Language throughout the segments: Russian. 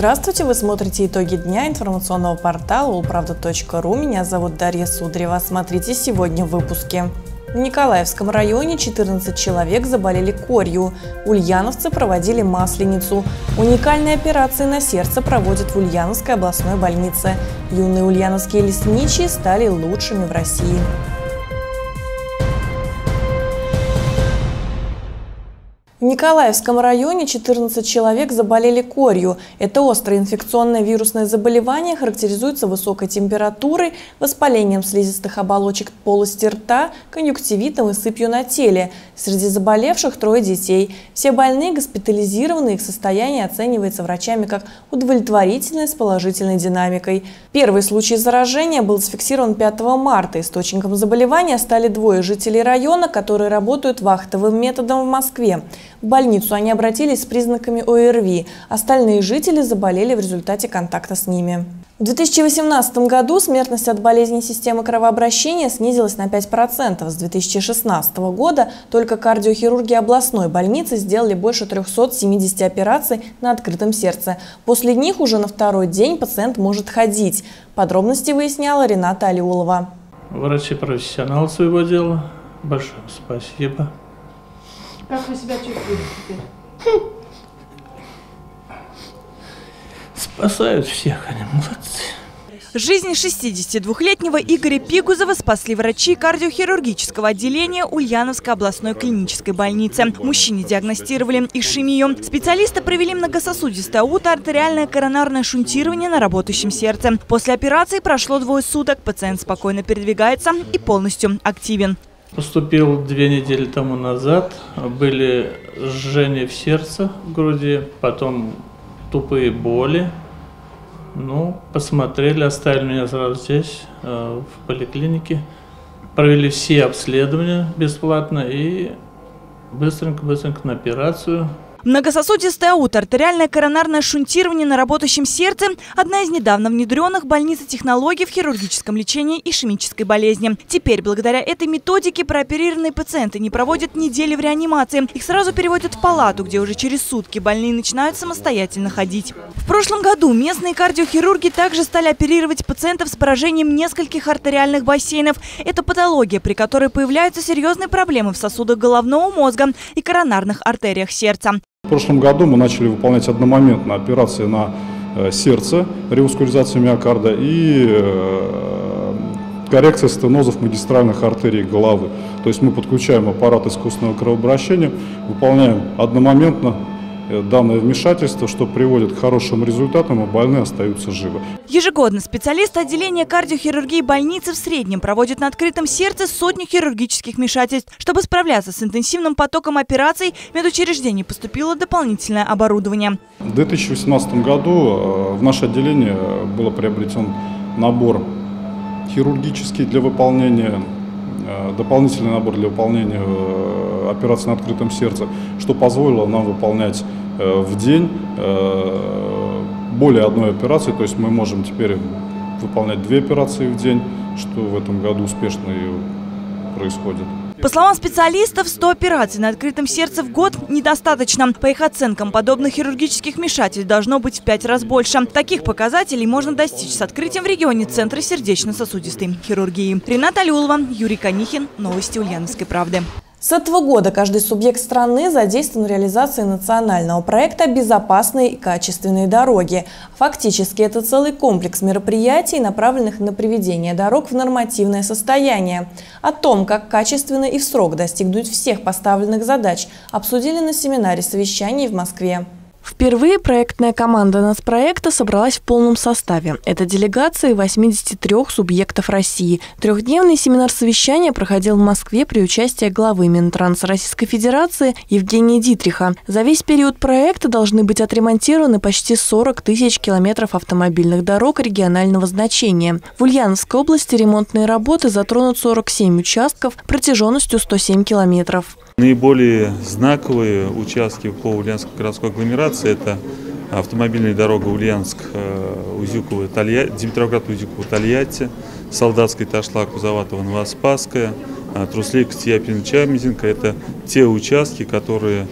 Здравствуйте, вы смотрите итоги дня информационного портала улправда.ру. Меня зовут Дарья Судрева. Смотрите сегодня в выпуске. В Николаевском районе 14 человек заболели корью. Ульяновцы проводили масленицу. Уникальные операции на сердце проводят в Ульяновской областной больнице. Юные ульяновские лесничие стали лучшими в России. Николаевском районе 14 человек заболели корью. Это острое инфекционное вирусное заболевание характеризуется высокой температурой, воспалением слизистых оболочек полости рта, конъюнктивитом и сыпью на теле. Среди заболевших трое детей. Все больные госпитализированы, их состояние оценивается врачами как удовлетворительное с положительной динамикой. Первый случай заражения был зафиксирован 5 марта. Источником заболевания стали двое жителей района, которые работают вахтовым методом в Москве. В больницу они обратились с признаками ОРВИ. Остальные жители заболели в результате контакта с ними. В 2018 году смертность от болезней системы кровообращения снизилась на 5%. С 2016 года только кардиохирурги областной больницы сделали больше 370 операций на открытом сердце. После них уже на второй день пациент может ходить. Подробности выясняла Рената Алиулова. Врачи профессионал своего дела. Большое спасибо. Как вы себя чувствуете теперь? Спасают всех, они молодцы. Жизнь 62-летнего Игоря Пигузова спасли врачи кардиохирургического отделения Ульяновской областной клинической больницы. Мужчине диагностировали ишемию. Специалисты провели многососудистое аутоартериальное коронарное шунтирование на работающем сердце. После операции прошло двое суток. Пациент спокойно передвигается и полностью активен. Поступил две недели тому назад. Были жжения в сердце, в груди, потом тупые боли. Ну, посмотрели, оставили меня сразу здесь, э, в поликлинике. Провели все обследования бесплатно и быстренько-быстренько на операцию. Многососудистая аут, артериальное коронарное шунтирование на работающем сердце – одна из недавно внедренных в больнице технологий в хирургическом лечении ишемической болезни. Теперь, благодаря этой методике, прооперированные пациенты не проводят недели в реанимации. Их сразу переводят в палату, где уже через сутки больные начинают самостоятельно ходить. В прошлом году местные кардиохирурги также стали оперировать пациентов с поражением нескольких артериальных бассейнов. Это патология, при которой появляются серьезные проблемы в сосудах головного мозга и коронарных артериях сердца. В прошлом году мы начали выполнять одномоментно операции на э, сердце, реваскуляризацию миокарда и э, коррекция стенозов магистральных артерий головы. То есть мы подключаем аппарат искусственного кровообращения, выполняем одномоментно данное вмешательство, что приводит к хорошим результатам, и больные остаются живы. Ежегодно специалисты отделения кардиохирургии больницы в среднем проводят на открытом сердце сотни хирургических вмешательств. Чтобы справляться с интенсивным потоком операций, в медучреждение поступило дополнительное оборудование. В 2018 году э, в наше отделение было приобретен набор хирургический для выполнения э, дополнительный набор для выполнения операции на открытом сердце, что позволило нам выполнять Э, в день э, более одной операции, то есть мы можем теперь выполнять две операции в день, что в этом году успешно и происходит. По словам специалистов, 100 операций на открытом сердце в год недостаточно. По их оценкам, подобных хирургических вмешательств должно быть в пять раз больше. Таких показателей можно достичь с открытием в регионе Центра сердечно-сосудистой хирургии. Рената Алюлова, Юрий Конихин. Новости Ульяновской правды. С этого года каждый субъект страны задействован в реализации национального проекта «Безопасные и качественные дороги». Фактически это целый комплекс мероприятий, направленных на приведение дорог в нормативное состояние. О том, как качественно и в срок достигнуть всех поставленных задач, обсудили на семинаре совещаний в Москве. Впервые проектная команда нацпроекта собралась в полном составе. Это делегация 83 субъектов России. Трехдневный семинар совещания проходил в Москве при участии главы Минтранс Российской Федерации Евгения Дитриха. За весь период проекта должны быть отремонтированы почти 40 тысяч километров автомобильных дорог регионального значения. В Ульяновской области ремонтные работы затронут 47 участков протяженностью 107 километров. Наиболее знаковые участки по Ульяновской городской агломерации – это автомобильная дорога Ульяновск-Узюково, э, Димитровград-Узюково-Тольятти, Солдатская Ташлак, Кузоватова, Новоспасская, э, Труслейка, Тияпин, Чамизинка – это те участки, которые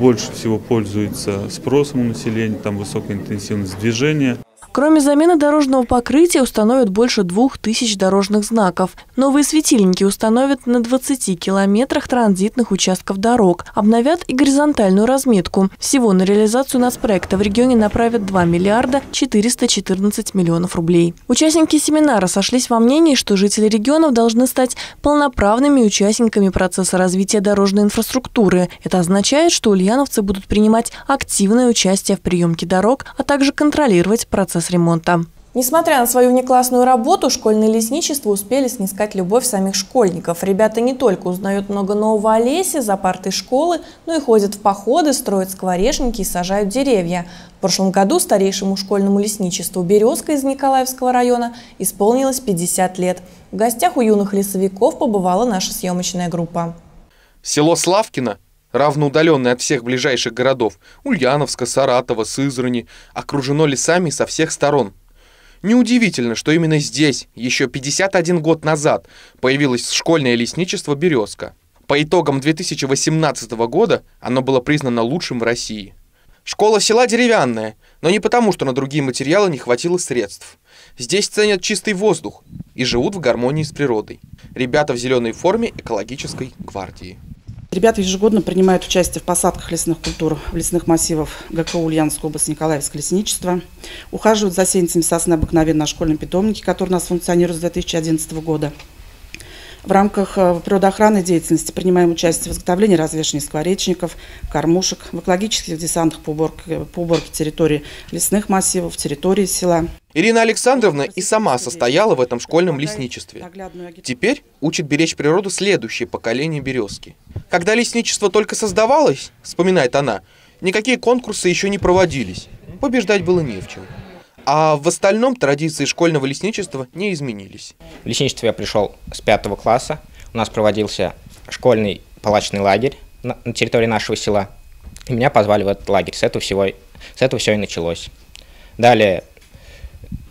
больше всего пользуется спросом у населения, там высокая интенсивность движения. Кроме замены дорожного покрытия установят больше двух тысяч дорожных знаков. Новые светильники установят на 20 километрах транзитных участков дорог. Обновят и горизонтальную разметку. Всего на реализацию нацпроекта в регионе направят 2 миллиарда 414 миллионов рублей. Участники семинара сошлись во мнении, что жители регионов должны стать полноправными участниками процесса развития дорожной инфраструктуры. Это означает, что ульяновцы будут принимать активное участие в приемке дорог, а также контролировать процесс процесс ремонта. Несмотря на свою внеклассную работу, школьные лесничества успели снискать любовь самих школьников. Ребята не только узнают много нового о лесе за партой школы, но и ходят в походы, строят скворечники и сажают деревья. В прошлом году старейшему школьному лесничеству «Березка» из Николаевского района исполнилось 50 лет. В гостях у юных лесовиков побывала наша съемочная группа. Село Славкино равноудаленное от всех ближайших городов – Ульяновска, Саратова, Сызрани, окружено лесами со всех сторон. Неудивительно, что именно здесь, еще 51 год назад, появилось школьное лесничество «Березка». По итогам 2018 года оно было признано лучшим в России. Школа села деревянная, но не потому, что на другие материалы не хватило средств. Здесь ценят чистый воздух и живут в гармонии с природой. Ребята в зеленой форме экологической гвардии. Ребята ежегодно принимают участие в посадках лесных культур в лесных массивах ГК Ульяновской области Николаевское лесничество. Ухаживают за сеянцами сосны обыкновенно на школьном питомнике, который у нас функционирует с 2011 года. В рамках э, природоохранной деятельности принимаем участие в изготовлении развешивания скворечников, кормушек, в экологических десантах по уборке, по уборке территории лесных массивов, территории села. Ирина Александровна и сама состояла в этом школьном лесничестве. Теперь учит беречь природу следующее поколение березки. Когда лесничество только создавалось, вспоминает она, никакие конкурсы еще не проводились. Побеждать было не в чем. А в остальном традиции школьного лесничества не изменились. В лесничество я пришел с пятого класса. У нас проводился школьный палачный лагерь на, территории нашего села. И меня позвали в этот лагерь. С этого, всего, с этого все и началось. Далее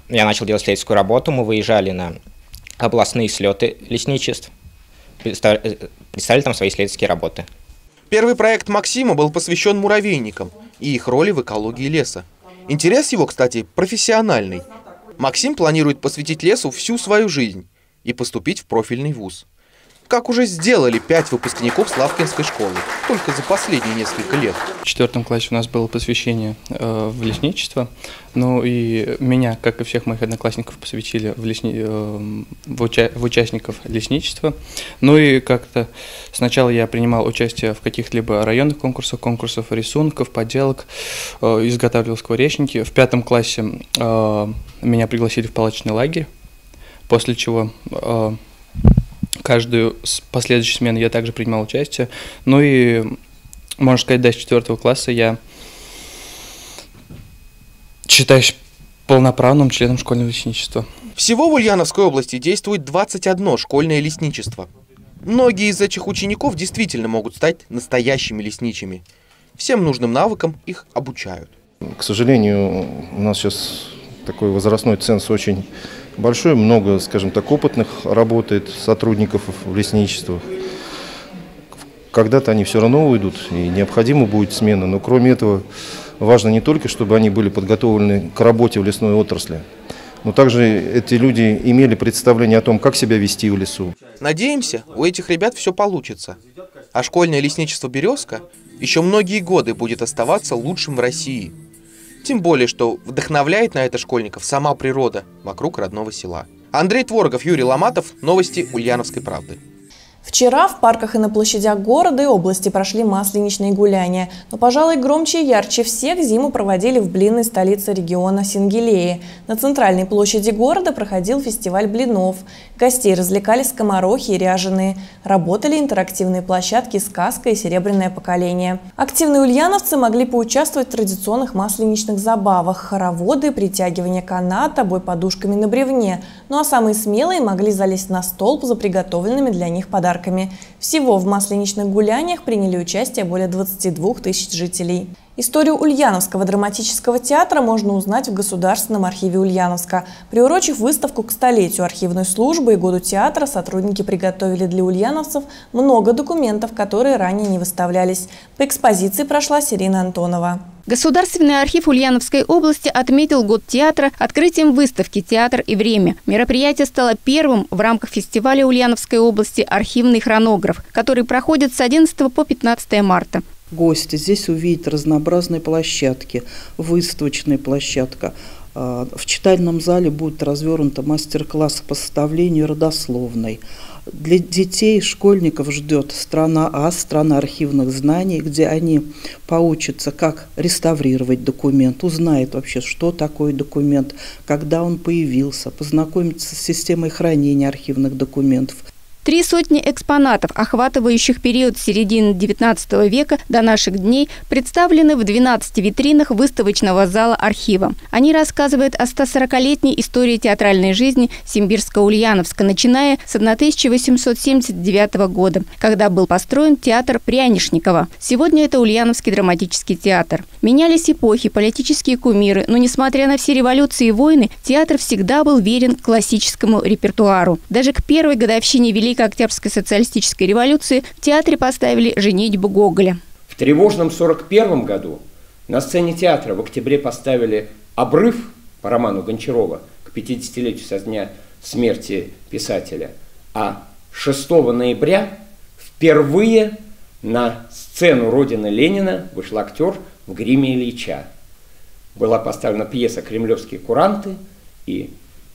я начал делать следствию работу. Мы выезжали на областные слеты лесничеств. Представляли, представили там свои исследовательские работы. Первый проект Максима был посвящен муравейникам и их роли в экологии леса. Интерес его, кстати, профессиональный. Максим планирует посвятить лесу всю свою жизнь и поступить в профильный вуз как уже сделали пять выпускников Славкинской школы, только за последние несколько лет. В четвертом классе у нас было посвящение э, в лесничество, ну и меня, как и всех моих одноклассников, посвятили в, лесни... э, в, уча... в участников лесничества. Ну и как-то сначала я принимал участие в каких-либо районных конкурсах, конкурсов рисунков, поделок, э, изготавливал скворечники. В пятом классе э, меня пригласили в палочный лагерь, после чего... Э, каждую последующую смену я также принимал участие. Ну и, можно сказать, до четвертого класса я считаюсь полноправным членом школьного лесничества. Всего в Ульяновской области действует 21 школьное лесничество. Многие из этих учеников действительно могут стать настоящими лесничими. Всем нужным навыкам их обучают. К сожалению, у нас сейчас такой возрастной ценз очень большой, много, скажем так, опытных работает сотрудников в лесничествах. Когда-то они все равно уйдут, и необходима будет смена. Но кроме этого, важно не только, чтобы они были подготовлены к работе в лесной отрасли, но также эти люди имели представление о том, как себя вести в лесу. Надеемся, у этих ребят все получится. А школьное лесничество «Березка» еще многие годы будет оставаться лучшим в России – тем более, что вдохновляет на это школьников сама природа вокруг родного села. Андрей Творогов, Юрий Ломатов. Новости Ульяновской правды. Вчера в парках и на площадях города и области прошли масленичные гуляния. Но, пожалуй, громче и ярче всех зиму проводили в блинной столице региона Сингелеи. На центральной площади города проходил фестиваль блинов. Гостей развлекали скоморохи и ряженые. Работали интерактивные площадки «Сказка» и «Серебряное поколение». Активные ульяновцы могли поучаствовать в традиционных масленичных забавах – хороводы, притягивание каната, бой подушками на бревне. Ну а самые смелые могли залезть на столб за приготовленными для них подарками подарками. Всего в масленичных гуляниях приняли участие более 22 тысяч жителей. Историю Ульяновского драматического театра можно узнать в Государственном архиве Ульяновска. Приурочив выставку к столетию архивной службы и году театра, сотрудники приготовили для ульяновцев много документов, которые ранее не выставлялись. По экспозиции прошла Сирина Антонова. Государственный архив Ульяновской области отметил год театра открытием выставки «Театр и время». Мероприятие стало первым в рамках фестиваля Ульяновской области «Архивный хронограф», который проходит с 11 по 15 марта гости здесь увидят разнообразные площадки, выставочная площадка. В читальном зале будет развернута мастер-класс по составлению родословной. Для детей, школьников ждет страна А, страна архивных знаний, где они поучатся, как реставрировать документ, узнают вообще, что такое документ, когда он появился, познакомятся с системой хранения архивных документов – Три сотни экспонатов, охватывающих период середины XIX века до наших дней, представлены в 12 витринах выставочного зала архива. Они рассказывают о 140-летней истории театральной жизни Симбирско-Ульяновска, начиная с 1879 года, когда был построен театр Прянишникова. Сегодня это Ульяновский драматический театр. Менялись эпохи, политические кумиры, но несмотря на все революции и войны, театр всегда был верен классическому репертуару. Даже к первой годовщине Великой Великой Октябрьской социалистической революции в театре поставили «Женитьбу Гоголя». В тревожном 41 году на сцене театра в октябре поставили «Обрыв» по роману Гончарова к 50-летию со дня смерти писателя. А 6 ноября впервые на сцену Родины Ленина вышел актер в гриме Ильича. Была поставлена пьеса «Кремлевские куранты», и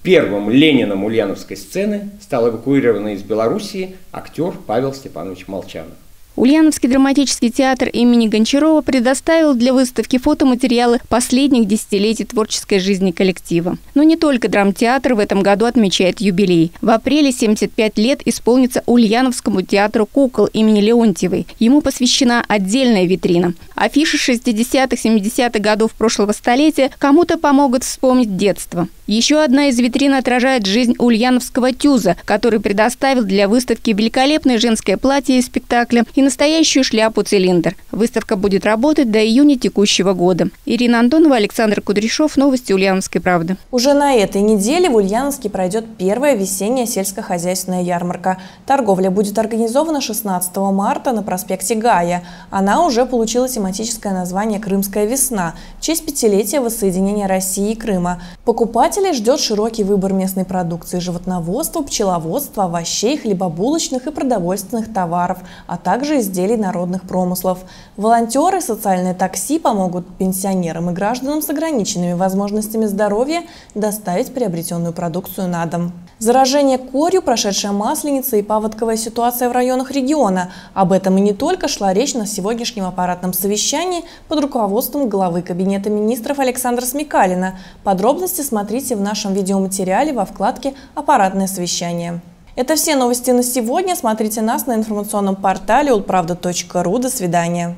Первым Лениным ульяновской сцены стал эвакуированный из Белоруссии актер Павел Степанович Молчанов. Ульяновский драматический театр имени Гончарова предоставил для выставки фотоматериалы последних десятилетий творческой жизни коллектива. Но не только драмтеатр в этом году отмечает юбилей. В апреле 75 лет исполнится Ульяновскому театру кукол имени Леонтьевой. Ему посвящена отдельная витрина. Афиши 60-70-х годов прошлого столетия кому-то помогут вспомнить детство. Еще одна из витрин отражает жизнь ульяновского тюза, который предоставил для выставки великолепное женское платье из спектакля и настоящую шляпу-цилиндр. Выставка будет работать до июня текущего года. Ирина Антонова, Александр Кудряшов. Новости Ульяновской правды. Уже на этой неделе в Ульяновске пройдет первая весенняя сельскохозяйственная ярмарка. Торговля будет организована 16 марта на проспекте Гая. Она уже получила тематическое название «Крымская весна» в честь пятилетия воссоединения России и Крыма. Покупать Покупателей ждет широкий выбор местной продукции – животноводства, пчеловодства, овощей, хлебобулочных и продовольственных товаров, а также изделий народных промыслов. Волонтеры, социальные такси помогут пенсионерам и гражданам с ограниченными возможностями здоровья доставить приобретенную продукцию на дом. Заражение корью, прошедшая масленица и паводковая ситуация в районах региона. Об этом и не только шла речь на сегодняшнем аппаратном совещании под руководством главы Кабинета министров Александра Смекалина. Подробности смотрите в нашем видеоматериале во вкладке «Аппаратное совещание». Это все новости на сегодня. Смотрите нас на информационном портале ulpravda.ru. До свидания.